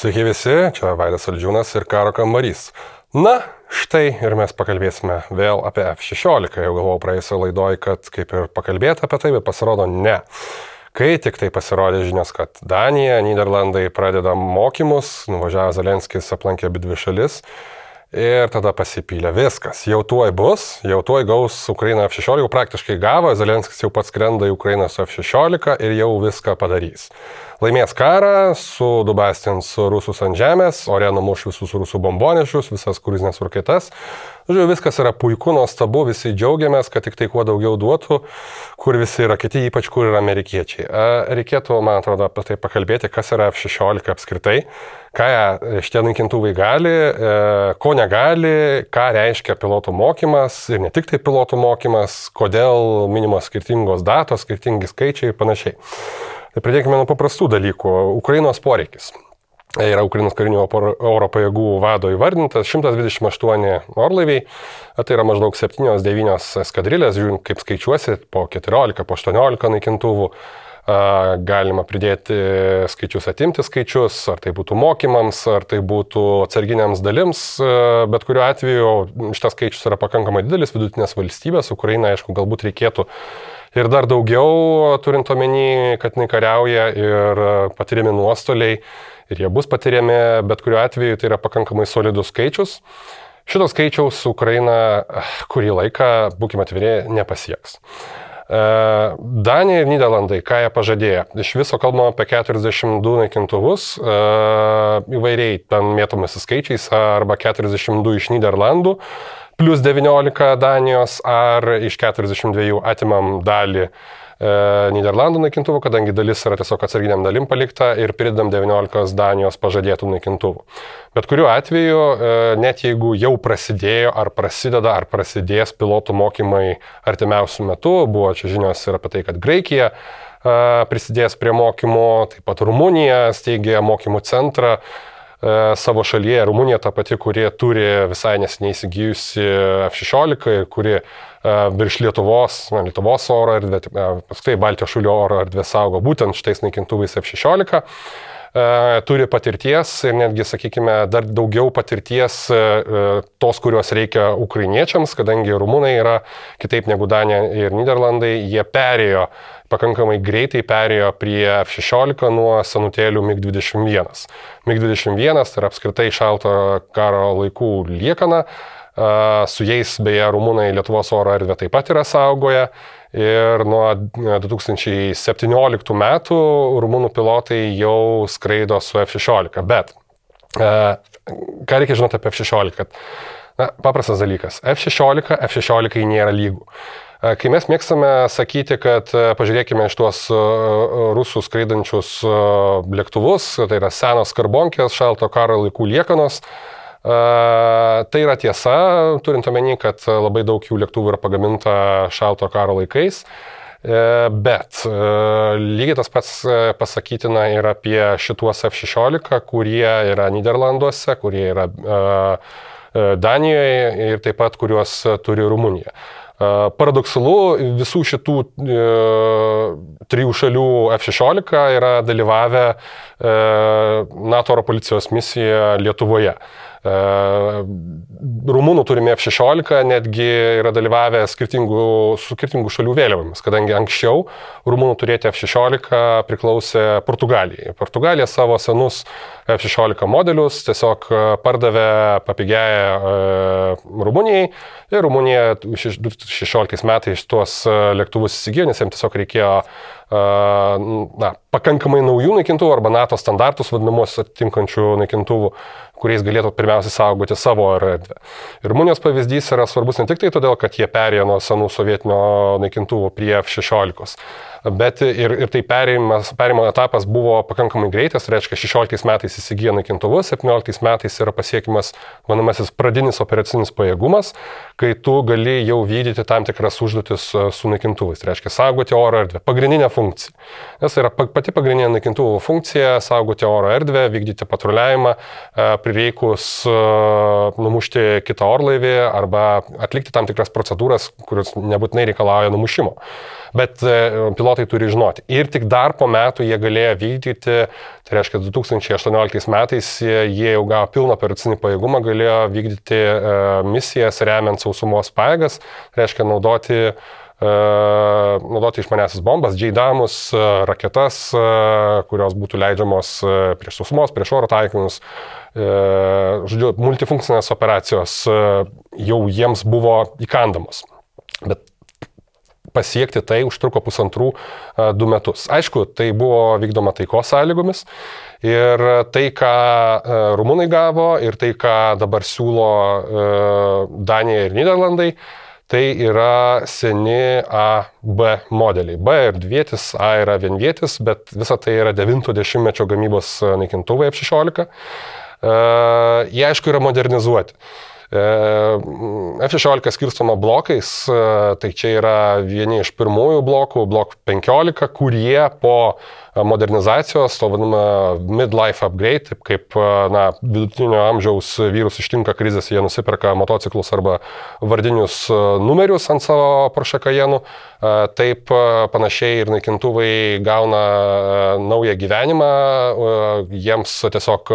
Sveiki visi, čia Vaidas Aldžiūnas ir Karo kambarys. Na, štai ir mes pakalbėsime vėl apie F-16. Jau galvojau praėjusią laidoje, kad kaip ir pakalbėti apie tai, bet pasirodo ne. Kai tik tai pasirodė žinios, kad Danija, Niderlandai pradeda mokymus, nuvažiavęs Zelenskis aplankė abi dvi šalis, Ir tada pasipylė viskas. Jau tuoj bus, jau tuoj gaus Ukraina F-16, jau praktiškai gavo, Zelenskis jau pats skrenda į Ukrainą su F-16 ir jau viską padarys. Laimės karą, sudubastins rusus ant žemės, ore numuš visus rusų bombonešius, visas kruizinės raketas. Žodžiu, viskas yra puiku, nuostabu, visi džiaugiamės, kad tik tai kuo daugiau duotų, kur visi yra kiti, ypač kur yra amerikiečiai. Reikėtų, man atrodo, apie tai pakalbėti, kas yra F-16 apskritai, ką šitie naikintuvai gali, e, ko negali, ką reiškia pilotų mokymas ir ne tik tai pilotų mokymas, kodėl minimos skirtingos datos, skirtingi skaičiai ir panašiai. Tai pradėkime nuo paprastų dalykų. Ukrainos poreikis yra Ukrainos karinių oro pajėgų vado įvardintas. 128 orlaiviai, tai yra maždaug 7-9 eskadrilės, žiūrint kaip skaičiuosi, po 14, po 18 naikintuvų. Galima pridėti skaičius, atimti skaičius, ar tai būtų mokymams, ar tai būtų atsarginiams dalims, bet kuriuo atveju šitas skaičius yra pakankamai didelis, vidutinės valstybės, Ukraina, aišku, galbūt reikėtų ir dar daugiau, turint omeny, kad jinai kariauja ir patiriami nuostoliai ir jie bus patiriami, bet kuriuo atveju tai yra pakankamai solidus skaičius. Šito skaičiaus Ukraina kurį laiką, būkime atviri, nepasieks. E, Danija ir Niderlandai, ką jie pažadėjo? Iš viso kalbama apie 42 naikintuvus, e, įvairiai ten mėtomasi skaičiais, arba 42 iš Niderlandų, plus 19 Danijos, ar iš 42 atimam dalį E, Niderlandų naikintuvų, kadangi dalis yra tiesiog atsarginiam dalim palikta ir pridedam 19 Danijos pažadėtų naikintuvų. Bet kuriuo atveju, e, net jeigu jau prasidėjo ar prasideda ar prasidės pilotų mokymai artimiausių metų, buvo čia žinios ir apie tai, kad Graikija e, prisidės prie mokymų, taip pat Rumunija steigė mokymų centrą savo šalyje, Rumunija ta pati, kurie turi visai nesiniai įsigijusi F-16, kuri virš Lietuvos, na, Lietuvos oro erdvė, paskui Baltijos šalių oro erdvė saugo būtent šitais naikintuvais F-16 turi patirties ir netgi, sakykime, dar daugiau patirties tos, kurios reikia ukrainiečiams, kadangi rumūnai yra kitaip negu Danija ir Niderlandai, jie perėjo, pakankamai greitai perėjo prie F-16 nuo senutėlių MiG-21. MiG-21 tai yra apskritai šalto karo laikų liekana, Su jais beje rumūnai Lietuvos oro erdvė taip pat yra saugoję. Ir nuo 2017 metų rumūnų pilotai jau skraido su F-16. Bet ką reikia žinoti apie F-16? Kad, na, paprastas dalykas. F-16, F-16 nėra lygų. Kai mes mėgstame sakyti, kad pažiūrėkime iš tuos rusų skraidančius lėktuvus, tai yra senos karbonkės, šalto karo laikų liekanos, Tai yra tiesa, turint omeny, kad labai daug jų lėktuvų yra pagaminta šalto karo laikais. E, bet e, lygiai tas pats e, pasakytina ir apie šituos F-16, kurie yra Niderlanduose, kurie yra Danijoje ir taip pat kuriuos turi Rumunija. Paradoksalu, visų šitų e, trijų šalių F-16 yra dalyvavę e, NATO oro policijos misijoje Lietuvoje. E, Rumunų turime F-16, netgi yra dalyvavę skirtingų, su skirtingų šalių vėliavomis, kadangi anksčiau Rumunų turėti F-16 priklausė Portugalijai. Portugalija savo senus F-16 modelius tiesiog pardavė papigėję Rumunijai ir Rumunija 2016 metais tuos lėktuvus įsigijo, nes jiems tiesiog reikėjo na, pakankamai naujų naikintuvų arba NATO standartus vadinamus atitinkančių naikintuvų, kuriais galėtų pirmiausia saugoti savo erdvę. Ir Rumunijos pavyzdys yra svarbus ne tik tai todėl, kad jie perėjo nuo senų sovietinio naikintuvų prie F-16, bet ir, ir tai perėjimo etapas buvo pakankamai greitas, tai reiškia 16 metais įsigijo naikintuvus, 17 metais yra pasiekimas vadinamasis pradinis operacinis pajėgumas, kai tu gali jau vykdyti tam tikras užduotis su naikintuvais, tai reiškia saugoti oro erdvę. Pagrindinė funkcija. Nes tai yra pati pagrindinė naikintuvų funkcija - saugoti oro erdvę, vykdyti patruliavimą, prireikus numušti kitą orlaivį arba atlikti tam tikras procedūras, kurios nebūtinai reikalauja numušimo. Bet pilotai turi žinoti. Ir tik dar po metų jie galėjo vykdyti, tai reiškia 2018 metais jie jau gavo pilną operacinį pajėgumą, galėjo vykdyti misijas remiant sausumos pajėgas, tai reiškia naudoti naudoti išmanesis bombas, džeidamus, raketas, kurios būtų leidžiamos prieš sausumos, prieš oro taikinius. Žodžiu, multifunkcinės operacijos jau jiems buvo įkandamos. Bet pasiekti tai užtruko pusantrų du metus. Aišku, tai buvo vykdoma taikos sąlygomis ir tai, ką rumūnai gavo ir tai, ką dabar siūlo Danija ir Niderlandai, tai yra seni A, B modeliai. B ir dvietis, A yra vienvietis, bet visa tai yra 90-mečio gamybos naikintuvai F-16. Jie aišku yra modernizuoti. F-16 skirstoma blokais, tai čia yra vieni iš pirmųjų blokų, blok 15, kurie po modernizacijos, to vadinama midlife upgrade, taip kaip na, vidutinio amžiaus vyrus ištinka krizės, jie nusiperka motociklus arba vardinius numerius ant savo Porsche Cayenne, taip panašiai ir naikintuvai gauna naują gyvenimą, jiems tiesiog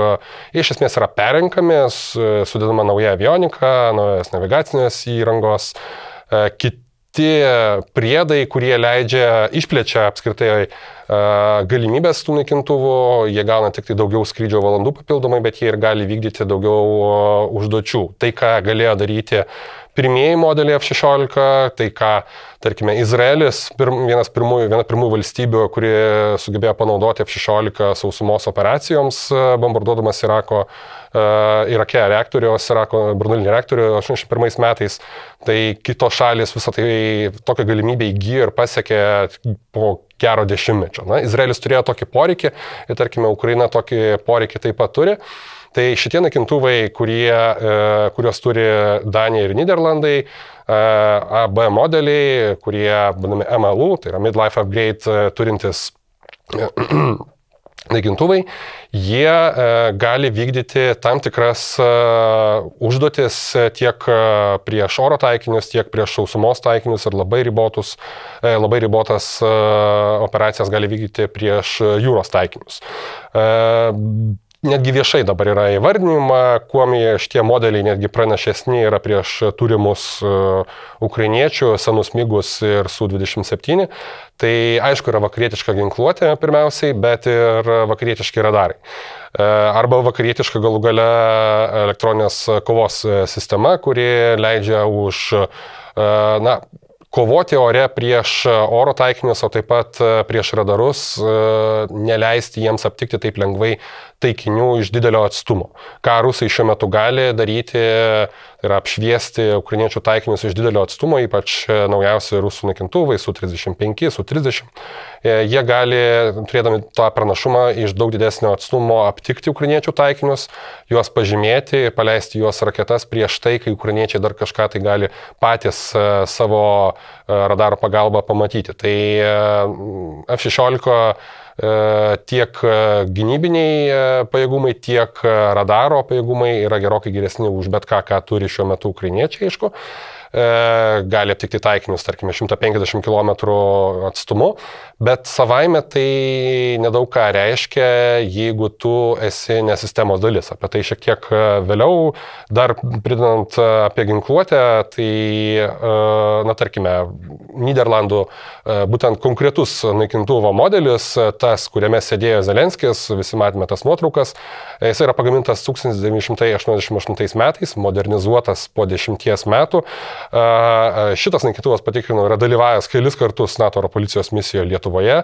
iš esmės yra perenkami, sudedama nauja avionika, naujas navigacinės įrangos, kiti priedai, kurie leidžia, išplečia apskritai galimybės tų naikintuvų, jie gauna tik tai daugiau skrydžio valandų papildomai, bet jie ir gali vykdyti daugiau užduočių. Tai, ką galėjo daryti pirmieji modeliai F-16, tai ką, tarkime, Izraelis, vienas pirmųjų, viena pirmųjų valstybių, kuri sugebėjo panaudoti F-16 sausumos operacijoms, bombarduodamas Irako, Irake reaktorius, Irako branduolinį reaktorių 81 metais, tai kitos šalis visą tai tokią galimybę įgyjo ir pasiekė po gero dešimtmečio. Na, Izraelis turėjo tokį poreikį ir, tarkime, Ukraina tokį poreikį taip pat turi. Tai šitie naikintuvai, kurie, e, kuriuos turi Danija ir Niderlandai, e, AB modeliai, kurie, vadinami MLU, tai yra Midlife Upgrade e, turintis naikintuvai, jie e, gali vykdyti tam tikras e, užduotis tiek prieš oro taikinius, tiek prieš sausumos taikinius ir labai, ribotus, e, labai ribotas e, operacijas gali vykdyti prieš jūros taikinius. E, netgi viešai dabar yra įvardinima, kuo šitie modeliai netgi pranašesni yra prieš turimus uh, ukrainiečių, senus mygus ir Su-27. Tai aišku yra vakarietiška ginkluotė pirmiausiai, bet ir vakarietiški radarai. Uh, arba vakarietiška galų gale elektroninės kovos sistema, kuri leidžia už na, kovoti ore prieš oro taikinius, o taip pat prieš radarus, neleisti jiems aptikti taip lengvai taikinių iš didelio atstumo. Ką rusai šiuo metu gali daryti, yra apšviesti ukrainiečių taikinius iš didelio atstumo, ypač naujausi rusų naikintuvai, su 35, su 30. E, jie gali, turėdami tą pranašumą, iš daug didesnio atstumo aptikti ukrainiečių taikinius, juos pažymėti paleisti juos raketas prieš tai, kai ukrainiečiai dar kažką tai gali patys e, savo e, radaro pagalba pamatyti. Tai F-16 E, tiek e, gynybiniai e, pajėgumai, tiek radaro pajėgumai yra gerokai geresni už bet ką, ką turi šiuo metu ukrainiečiai, aišku. E, gali aptikti taikinius, tarkime, 150 km atstumu, bet savaime tai nedaug ką reiškia, jeigu tu esi ne sistemos dalis. Apie tai šiek tiek e, vėliau, dar pridedant e, apie ginkluotę, tai, na, tarkime, Niderlandų būtent konkretus naikintuvo modelis, tas, kuriame sėdėjo Zelenskis, visi matėme tas nuotraukas, jis yra pagamintas 1988 metais, modernizuotas po dešimties metų. Šitas naikintuvas, patikrinu, yra dalyvavęs kelis kartus NATO oro policijos misijoje Lietuvoje.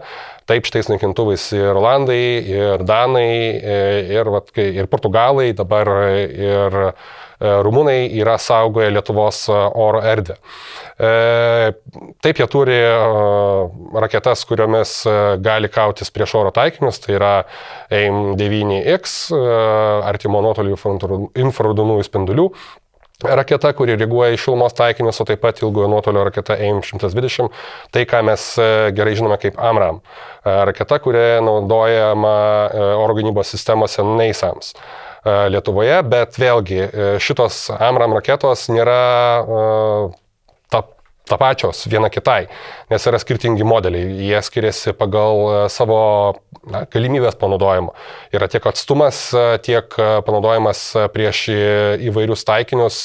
Taip, šitais naikintuvais ir Olandai, ir Danai, ir, vat, ir Portugalai, dabar ir rumūnai yra saugoję Lietuvos oro erdvę. Taip, jie turi raketas, kuriomis gali kautis prieš oro taikinius, tai yra AIM-9X, artimo nuotolių infraraudonųjų spindulių raketa, kuri reaguoja į šilumos taikinius, o taip pat ilgojo nuotolio raketa AIM-120, tai ką mes gerai žinome kaip AMRAM. Raketa, kuri naudojama oro gynybos sistemose NASAMS. Lietuvoje, bet vėlgi šitos AMRAM raketos nėra tapačios viena kitai, nes yra skirtingi modeliai, jie skiriasi pagal e, savo na, galimybės panaudojimo. Yra tiek atstumas, e, tiek e, panaudojimas prieš įvairius taikinius,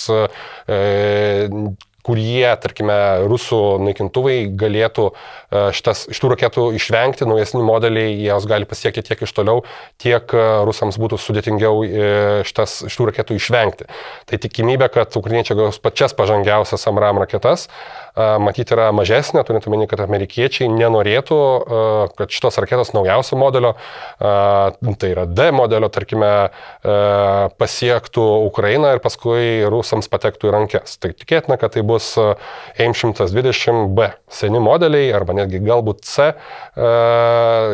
kurie, tarkime, rusų naikintuvai galėtų e, šitas, šitų raketų išvengti, naujesni modeliai jos gali pasiekti tiek iš toliau, tiek e, rusams būtų sudėtingiau e, šitas, šitų raketų išvengti. Tai tikimybė, kad ukrainiečiai gaus pačias pažangiausias Amram raketas, matyti yra mažesnė, turint omeny, kad amerikiečiai nenorėtų, kad šitos raketos naujausio modelio, tai yra D modelio, tarkime, pasiektų Ukrainą ir paskui rusams patektų į rankes. Tai tikėtina, kad tai bus bus AIM120B seni modeliai arba netgi galbūt C, e,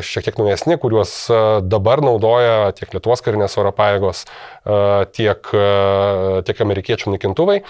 šiek tiek naujesni, kuriuos e, dabar naudoja tiek Lietuvos karinės oro pajėgos, e, tiek, tiek amerikiečių naikintuvai.